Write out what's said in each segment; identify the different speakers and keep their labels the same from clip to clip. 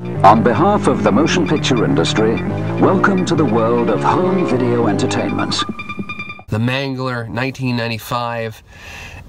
Speaker 1: On behalf of the motion picture industry, welcome to the world of home video entertainment.
Speaker 2: The Mangler, 1995,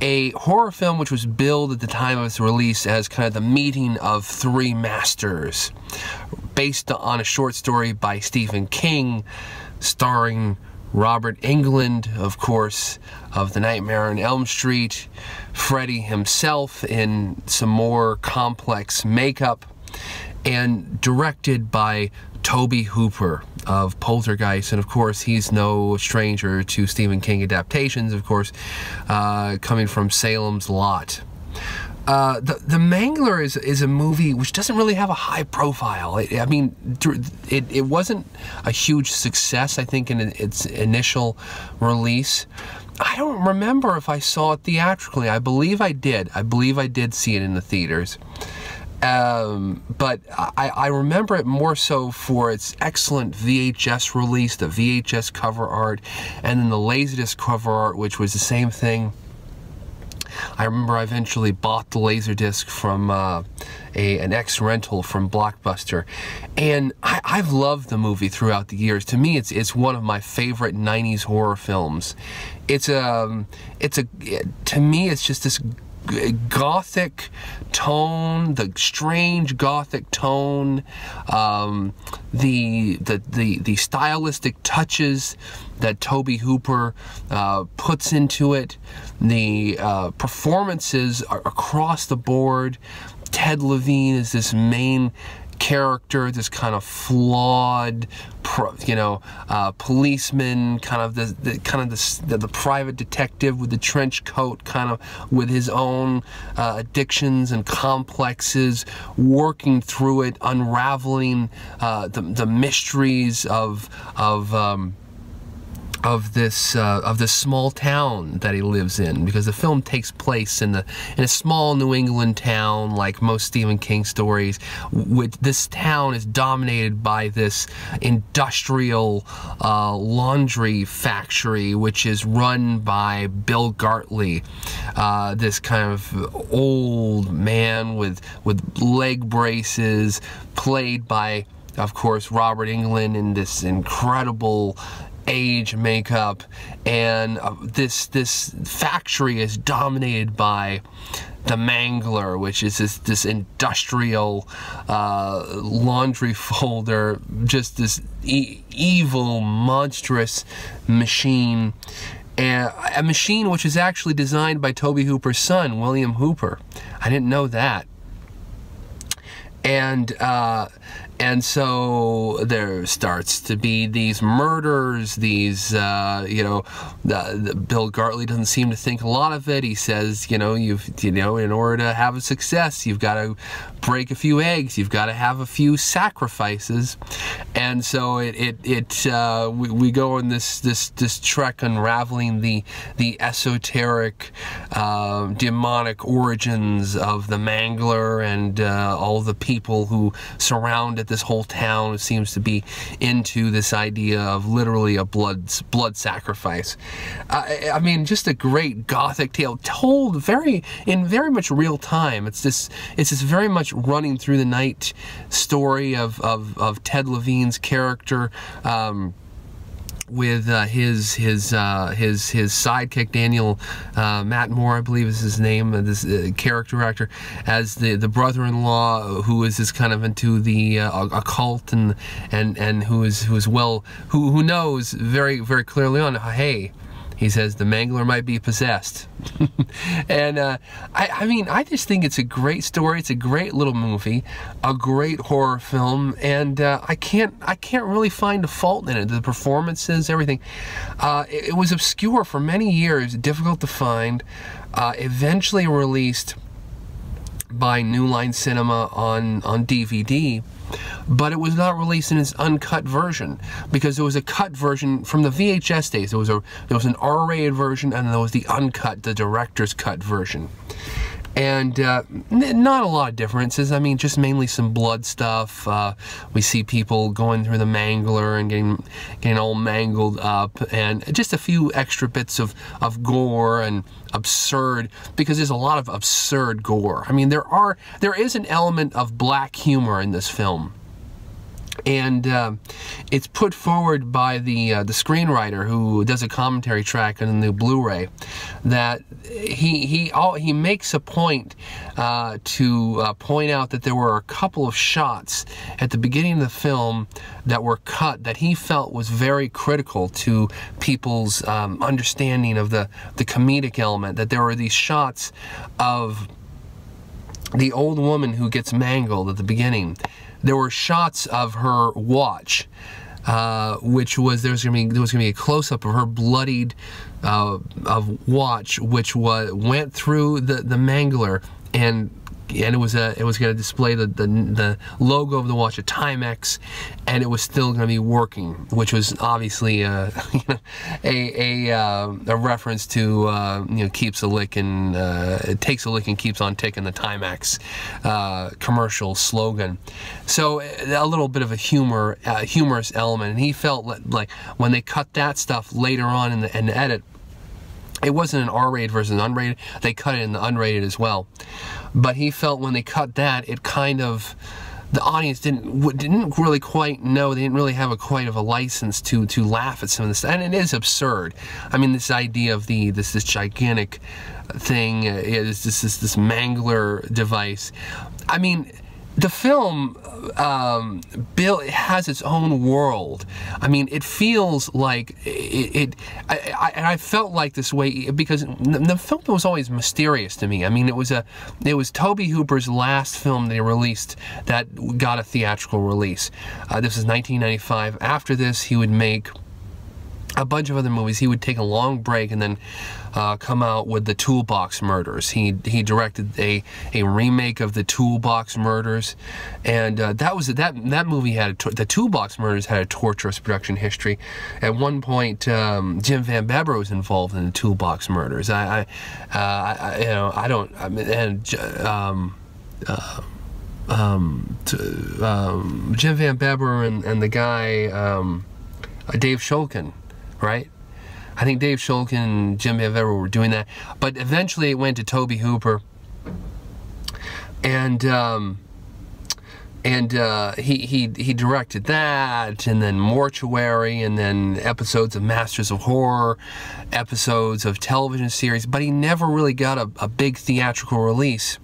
Speaker 2: a horror film which was billed at the time of its release as kind of the meeting of three masters, based on a short story by Stephen King, starring Robert Englund, of course, of The Nightmare on Elm Street, Freddy himself in some more complex makeup, and directed by Tobe Hooper of Poltergeist, and of course he's no stranger to Stephen King adaptations, of course, uh, coming from Salem's Lot. Uh, the the Mangler is is a movie which doesn't really have a high profile. It, I mean, it it wasn't a huge success. I think in its initial release. I don't remember if I saw it theatrically. I believe I did. I believe I did see it in the theaters. Um, but I, I, remember it more so for its excellent VHS release, the VHS cover art, and then the Laserdisc cover art, which was the same thing. I remember I eventually bought the Laserdisc from uh, a, an ex-rental from Blockbuster, and I, have loved the movie throughout the years. To me, it's it's one of my favorite '90s horror films. It's a um, it's a to me, it's just this gothic tone, the strange gothic tone, um, the, the, the, the stylistic touches that Tobe Hooper uh, puts into it, the uh, performances across the board. Ted Levine is this main character, this kind of flawed, you know, uh, policeman, kind of the, the kind of the, the, the, private detective with the trench coat, kind of with his own uh, addictions and complexes, working through it, unraveling uh, the the mysteries of of. Um, of this uh, of this small town that he lives in because the film takes place in the in a small New England town like most Stephen King stories. Which this town is dominated by this industrial uh, laundry factory, which is run by Bill Gartley, uh, this kind of old man with with leg braces, played by of course, Robert Englund in this incredible age makeup and uh, this this factory is dominated by the Mangler, which is this, this industrial uh, laundry folder, just this e evil, monstrous machine. And a machine which is actually designed by Tobe Hooper's son, William Hooper. I didn't know that. And uh, and so there starts to be these murders these uh, you know bill gartley doesn't seem to think a lot of it. He says you know you've you know in order to have a success you've got to break a few eggs you've got to have a few sacrifices. And so it it, it uh, we, we go on this this this trek unraveling the the esoteric uh, demonic origins of the mangler and uh, all the people who surround it that this whole town seems to be into this idea of literally a blood blood sacrifice. Uh, I mean, just a great gothic tale told very in very much real time. It's this it's this very much running through the night story of of, of Ted Levine's character. Um, with uh, his his uh, his his sidekick Daniel uh, Matmor, I believe is his name, uh, this uh, character actor, as the the brother-in-law who is this kind of into the uh, occult and and and who is who is well who who knows very very clearly on hey he says the mangler might be possessed. and uh, I, I, mean, I just think it's a great story. It's a great little movie, a great horror film, and uh, I can't I can't really find a fault in it. The performances, everything. Uh, it, it, was obscure for many years, difficult to find. Uh, eventually released by New Line Cinema on on DVD but it was not released in its uncut version because there was a cut version from the VHS days. There was a there was an R-rated version and there was the uncut, the director's cut version. and uh, not a lot of differences. I mean, just mainly some blood stuff. Uh, we see people going through the mangler and getting getting all mangled up, and just a few extra bits of of gore and absurd because there's a lot of absurd gore. I mean, there are there is an element of black humor in this film and uh, it's put forward by the uh, the screenwriter who does a commentary track on the Blu-ray that he he all, he makes a point uh, to uh, point out that there were a couple of shots at the beginning of the film that were cut that he felt was very critical to people's um, understanding of the the comedic element that there were these shots of the old woman who gets mangled at the beginning there were shots of her watch, uh, which was there was gonna be there was gonna be a close up of her bloodied uh, of watch, which was went through the the mangler and and it was a it was going to display the, the, the logo of the watch, a Timex, and it was still going to be working, which was obviously uh, a a, uh, a reference to uh, you know keeps a lick and uh, it takes a lick and keeps on ticking the Timex uh, commercial slogan. So a little bit of a humor humorous element, and he felt like when they cut that stuff later on in the, in the edit it wasn't an R-rated versus an unrated. They cut it in the unrated as well. But he felt when they cut that, it kind of the audience didn't didn't really quite know. They didn't really have a quite of a license to to laugh at some of this, and it is absurd. I mean, this idea of the this this gigantic thing uh, is this this this mangler device. I mean the film um, Bill has its own world. I mean, it feels like it. it I, I, and I felt like this way because the film was always mysterious to me. I mean, it was a it was Tobe Hooper's last film they released that got a theatrical release. Uh, this is 1995. After this, he would make a bunch of other movies. He would take a long break and then uh, come out with the Toolbox Murders. He he directed a a remake of the Toolbox Murders, and uh, that was that that movie had a, the Toolbox Murders had a torturous production history. At one point, um, Jim Van Bebber was involved in the Toolbox Murders. I, I, uh, I you know I don't I mean, and um, uh, um, um, Jim Van Bebber and, and the guy um, Dave Shulkin right? I think Dave Shulkin and Jim Van were doing that. But eventually it went to Tobe Hooper. And um, and uh, he, he, he directed that, and then Mortuary, and then episodes of Masters of Horror, episodes of television series, but he never really got a, a big theatrical release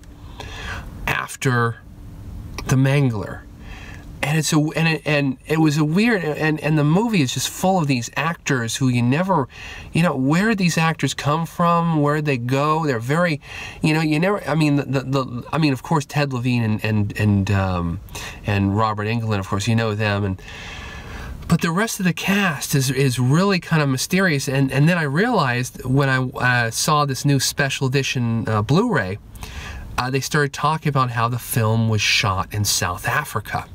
Speaker 2: after The Mangler and it's a and it, and it was a weird and and the movie is just full of these actors who you never you know where these actors come from? Where they go? They're very you know you never I mean the, the, the I mean of course Ted Levine and and and um, and Robert Englund of course you know them and but the rest of the cast is is really kind of mysterious. And and then I realized when I uh, saw this new special edition uh, Blu-ray uh, they started talking about how the film was shot in South Africa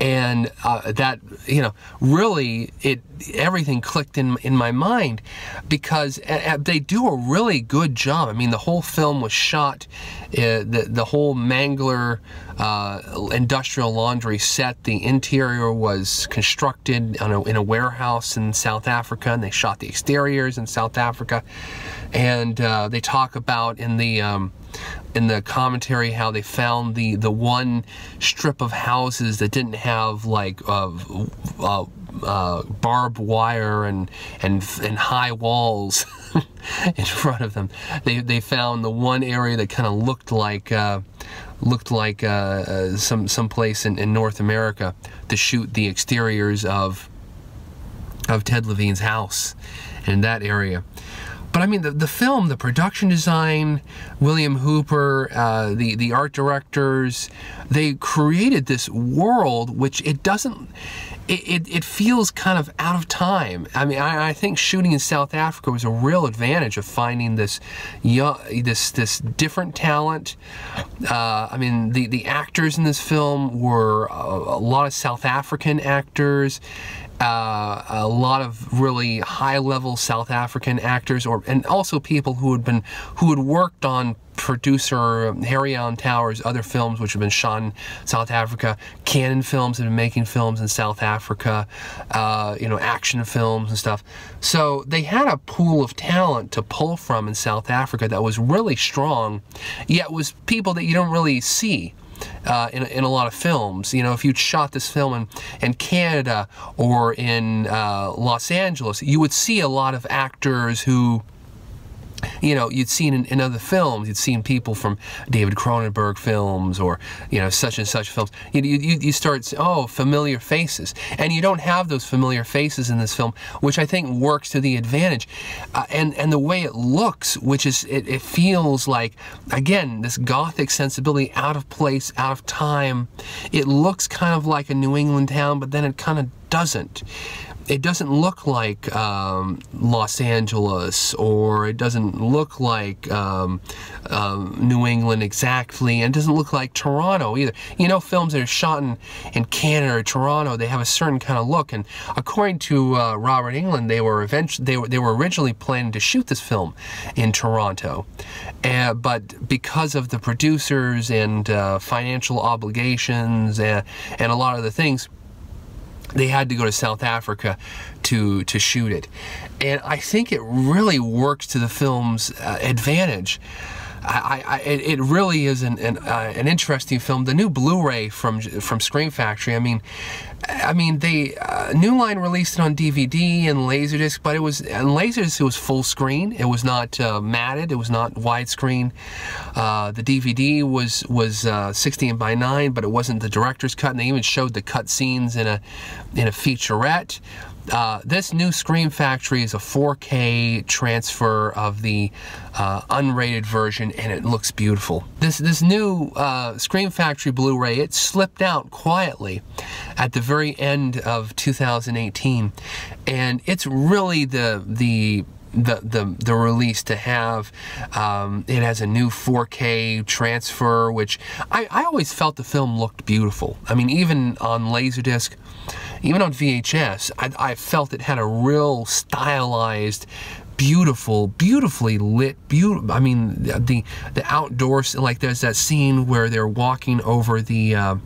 Speaker 2: and uh, that you know really it everything clicked in in my mind because they do a really good job. I mean, the whole film was shot, uh, the the whole Mangler uh, industrial laundry set. The interior was constructed a, in a warehouse in South Africa, and they shot the exteriors in South Africa. And uh, they talk about in the um, in the commentary how they found the the one strip of houses that didn't have like uh, uh, uh, barbed wire and and and high walls in front of them. They they found the one area that kind of looked like uh, looked like uh, uh, some some place in, in North America to shoot the exteriors of of Ted Levine's house in that area. But I mean, the, the film, the production design, William Hooper, uh, the, the art directors, they created this world which it doesn't, it, it, it, feels kind of out of time. I mean, I, I, think shooting in South Africa was a real advantage of finding this young, this this different talent. Uh, I mean, the, the actors in this film were a, a lot of South African actors uh, a lot of really high-level South African actors, or and also people who had been who had worked on producer Harry Alan Towers' other films, which have been shot in South Africa. Cannon Films have been making films in South Africa, uh, you know, action films and stuff. So they had a pool of talent to pull from in South Africa that was really strong, yet was people that you don't really see. Uh, in, in a lot of films. You know, if you'd shot this film in, in Canada or in uh, Los Angeles, you would see a lot of actors who you know, you'd seen in, in, other films, you'd seen people from David Cronenberg films or, you know, such and such films. You, you, you start, oh, familiar faces. And you don't have those familiar faces in this film, which I think works to the advantage. Uh, and, and the way it looks, which is, it, it feels like, again, this gothic sensibility out of place, out of time. It looks kind of like a New England town, but then it kind of doesn't it doesn't look like um, Los Angeles or it doesn't look like um, um, New England exactly and it doesn't look like Toronto either. You know films that are shot in, in Canada or Toronto they have a certain kind of look and according to uh, Robert Englund they were eventually they were, they were originally planning to shoot this film in Toronto uh, but because of the producers and uh, financial obligations and, and a lot of the things they had to go to South Africa to to shoot it, and I think it really works to the film's uh, advantage. I, I, it really is an an, uh, an, interesting film. The new Blu-ray from from Scream Factory. I mean, I mean they uh, New Line released it on DVD and Laserdisc, but it was on Laserdisc it was full screen. It was not uh, matted. It was not widescreen. Uh, the DVD was was uh, 16 by 9, but it wasn't the director's cut. And they even showed the cut scenes in a in a featurette. Uh, this new Scream Factory is a 4K transfer of the uh, unrated version, and it looks beautiful. This this new uh, Scream Factory Blu-ray it slipped out quietly at the very end of 2018, and it's really the the the, the, the release to have. Um, it has a new 4K transfer, which I, I always felt the film looked beautiful. I mean, even on Laserdisc, even on VHS, I, I felt it had a real stylized beautiful, beautifully lit. Beautiful. I mean, the the outdoors. Like there's that scene where they're walking over the uh,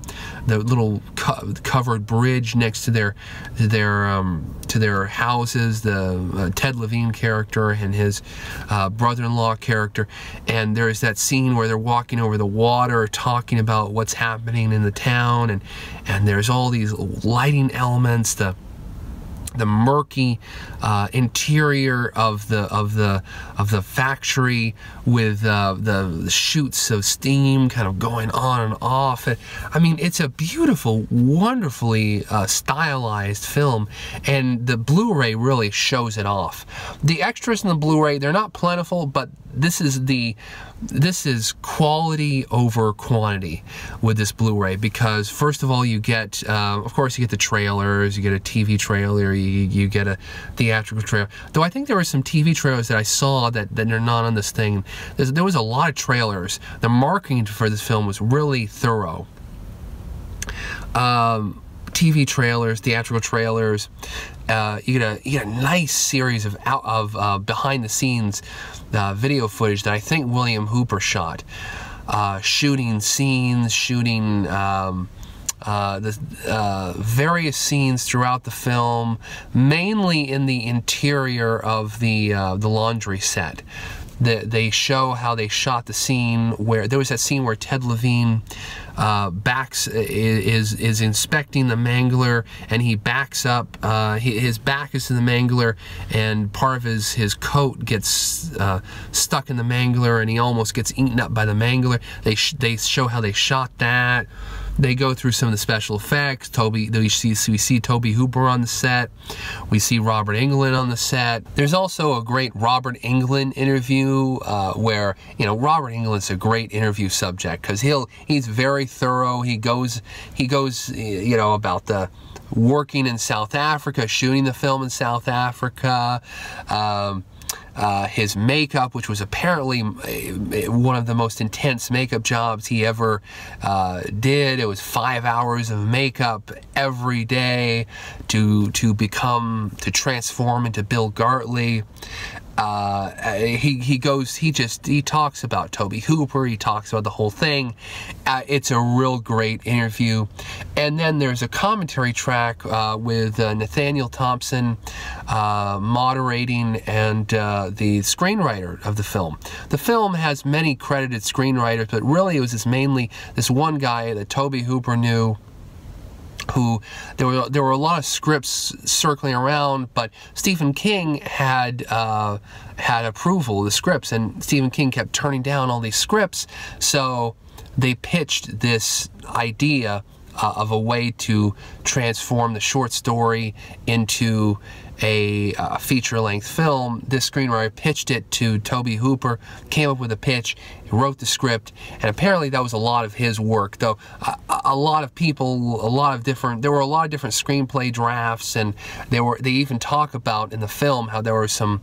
Speaker 2: the little co covered bridge next to their their um, to their houses. The uh, Ted Levine character and his uh, brother-in-law character, and there's that scene where they're walking over the water, talking about what's happening in the town, and and there's all these lighting elements. The the murky uh, interior of the of the of the factory with uh, the, shoots of steam kind of going on and off. I mean, it's a beautiful, wonderfully uh, stylized film, and the Blu-ray really shows it off. The extras in the Blu-ray they're not plentiful, but this is the this is quality over quantity with this Blu-ray because first of all you get uh, of course you get the trailers you get a TV trailer you, you get a theatrical trailer though I think there were some TV trailers that I saw that, that are not on this thing There's, there was a lot of trailers the marketing for this film was really thorough um, TV trailers, theatrical trailers. Uh, you get a you get a nice series of out of uh, behind the scenes uh, video footage that I think William Hooper shot, uh, shooting scenes, shooting. Um, uh, the uh, various scenes throughout the film, mainly in the interior of the the laundry set the, they show how they shot the scene where there was that scene where Ted Levine uh, backs is is inspecting the mangler and he backs up. Uh, his back is to the mangler and part of his his coat gets uh, stuck in the mangler and he almost gets eaten up by the mangler. They they show how they shot that. They go through some of the special effects. Tobe, we see, we see Tobe Hooper on the set. We see Robert Englund on the set. There's also a great Robert Englund interview uh, where, you know, Robert Englund's a great interview subject because he'll, he's very thorough. He goes, he goes, you know, about the, working in South Africa, shooting the film in South Africa, um, uh, his makeup, which was apparently uh, one of the most intense makeup jobs he ever uh, did. It was five hours of makeup every day to to become to transform into Bill Gartley. Uh, he he goes he just he talks about Tobe Hooper. He talks about the whole thing. Uh, it's a real great interview, and then there's a commentary track uh, with uh, Nathaniel Thompson uh, moderating and uh, the screenwriter of the film. The film has many credited screenwriters, but really it was this mainly this one guy that Tobe Hooper knew who there were there were a lot of scripts circling around, but Stephen King had uh, had approval of the scripts, and Stephen King kept turning down all these scripts. So they pitched this idea uh, of a way to transform the short story into a uh, feature length film. This screenwriter pitched it to Tobe Hooper, came up with a pitch, wrote the script, and apparently that was a lot of his work. Though a, a, lot of people, a lot of different, there were a lot of different screenplay drafts, and they were they even talk about in the film how there were some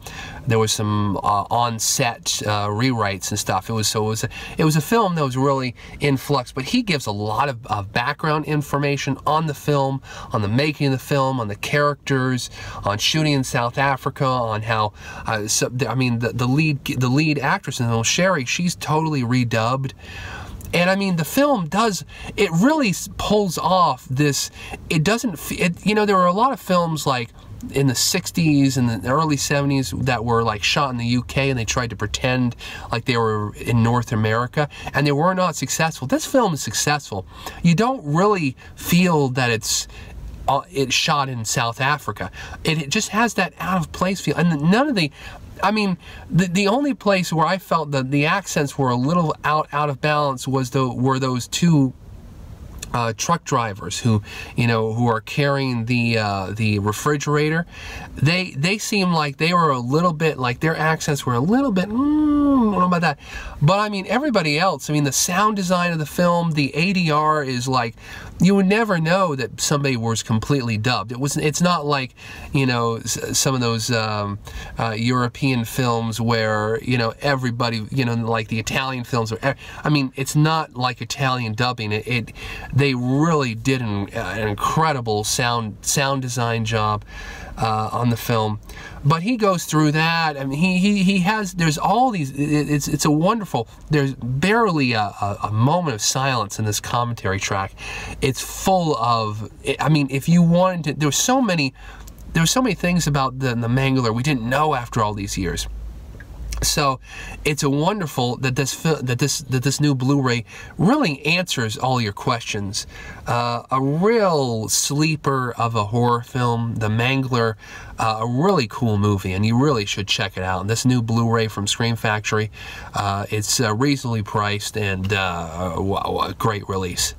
Speaker 2: there was some uh, on set uh, rewrites and stuff. It was so it was a, it was a film that was really in flux. But he gives a lot of, of background information on the film, on the making of the film, on the characters, on shooting in South Africa, on how uh, so, I mean the, the lead the lead actress in the film, Sherry, she's totally redubbed. And I mean, the film does, it really pulls off this, it doesn't, it, you know, there are a lot of films like in the 60s and the early 70s that were like shot in the UK and they tried to pretend like they were in North America and they were not successful. This film is successful. You don't really feel that it's uh, it's shot in South Africa. It, it just has that out of place feel, and none of the. I mean, the the only place where I felt that the accents were a little out out of balance was the were those two uh, truck drivers who, you know, who are carrying the uh, the refrigerator, they they seem like they were a little bit like their accents were a little bit. Mm, I don't know about that, but I mean everybody else. I mean the sound design of the film, the ADR is like you would never know that somebody was completely dubbed. It was. It's not like you know some of those um, uh, European films where you know everybody you know like the Italian films. Where, I mean, it's not like Italian dubbing. It, it they really did an, uh, an incredible sound sound design job uh, on the film. But he goes through that. I mean, he, he, he has, there's all these, it's, it's a wonderful, there's barely a, a, a moment of silence in this commentary track. It's full of, I mean, if you wanted to, there's so many, there's so many things about the, the Mangler we didn't know after all these years. So it's a wonderful that this that this that this new Blu-ray really answers all your questions. Uh, a real sleeper of a horror film, The Mangler, uh, a really cool movie, and you really should check it out. And this new Blu-ray from Scream Factory, uh, it's uh, reasonably priced and uh, a, a great release.